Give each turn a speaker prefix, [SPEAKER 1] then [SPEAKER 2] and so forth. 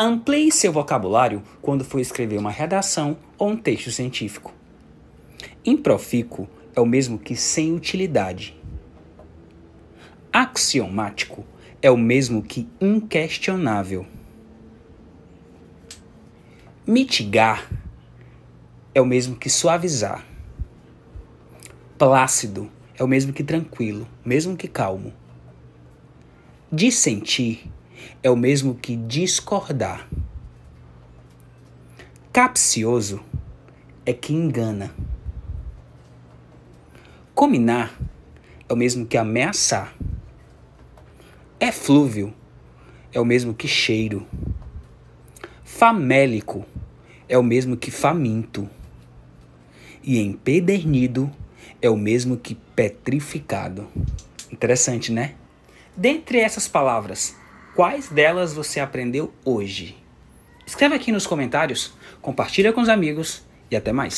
[SPEAKER 1] Amplie seu vocabulário quando for escrever uma redação ou um texto científico. Improfícuo é o mesmo que sem utilidade. Axiomático é o mesmo que inquestionável. Mitigar é o mesmo que suavizar. Plácido é o mesmo que tranquilo, mesmo que calmo. Dissentir é o mesmo que discordar. Capcioso é que engana. Cominar é o mesmo que ameaçar. Eflúvio é o mesmo que cheiro. Famélico é o mesmo que faminto. E empedernido é o mesmo que petrificado. Interessante, né? Dentre essas palavras, quais delas você aprendeu hoje? Escreve aqui nos comentários, compartilha com os amigos e até mais.